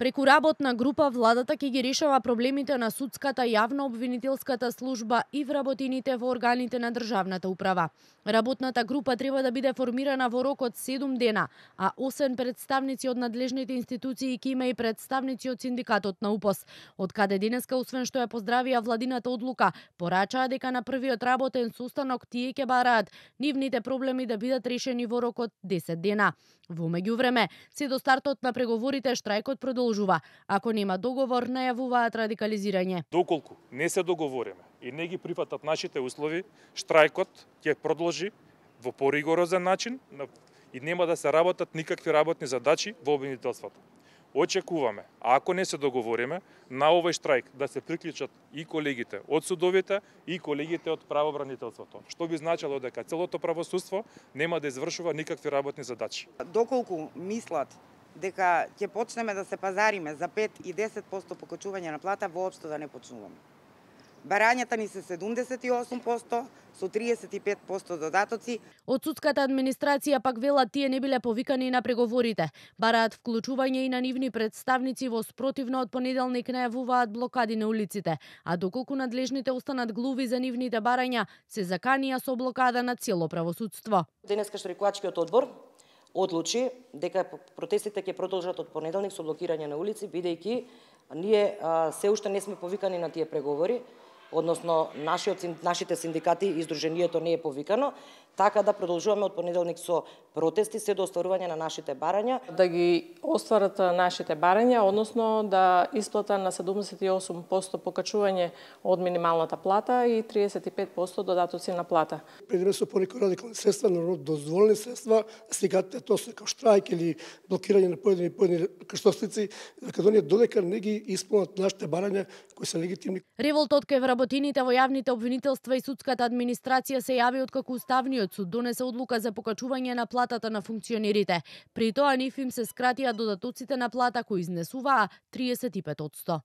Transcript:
Преку работна група владата ќе ги решава проблемите на судската јавно обвинителската служба и вработените во органите на државната управа. Работната група треба да биде формирана во рок од 7 дена, а освен представници од надлежните институции ќе има и представници од синдикатот на УПОС. Од каде денеска освен што ја поздравија владината одлука, порачаа дека на првиот работен состанок тие ќе бараат нивните проблеми да бидат решени во рок од 10 дена. Во меѓувреме, се до стартот на преговорите штрајкот продолжува. Ако нема договор, најавуваат радикализирање. Доколку не се договориме и не ги прифатат нашите услови, штрајкот ќе продолжи во поригорозен начин и нема да се работат никакви работни задачи во обвинителството. Очекуваме, ако не се договориме, на овој штрајк да се приклучат и колегите од судовите и колегите од правобранителството, што би значило дека целото правосудство нема да извршува никакви работни задачи. Доколку мислат дека ќе почнеме да се пазариме за 5 и 10% покачување на плата, воопшто да не почнуваме. Барањата ни се 78%, со 35% додатоци. Од судската администрација пак велат тие не биле повикани на преговорите. Бараат вклучување и на нивни представници во спротивно од понеделник најавуваат блокади на улиците, а доколку надлежните останат глуви за нивните барања, се заканија со блокада на цело правосудство. Денеска Штрикувачкиот одбор одлучи дека протестите ќе продолжат од понеделник со блокирање на улици, бидејќи ние а, се уште не сме повикани на тие преговори односно нашиот, нашите синдикати и Сдруженијето не е повикано, така да продолжуваме од понеделник со протести се до остварување на нашите барања. Да ги остварат нашите барања, односно да исплата на 78% покачување од минималната плата и 35% додатоци на плата. Предиме со понеко радикални средства, но дозволени средства, синдикатите тоа се како штрајк или блокирање на поедини поедини крштостици, дека оние додека не ги исполнат нашите барања кои се легитимни. Револтот кај вработените во јавните обвинителства и судската администрација се јави откако Уставниот суд донесе одлука за покачување на платата на функционерите. При тоа нив им се скратија додатоците на плата кои изнесуваа 35 одсто.